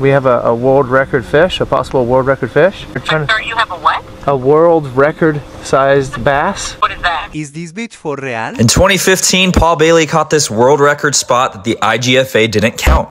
We have a, a world record fish, a possible world record fish. We're trying to, you have a what? a world record sized bass. What is that? Is this beach for real? In 2015, Paul Bailey caught this world record spot that the IGFA didn't count.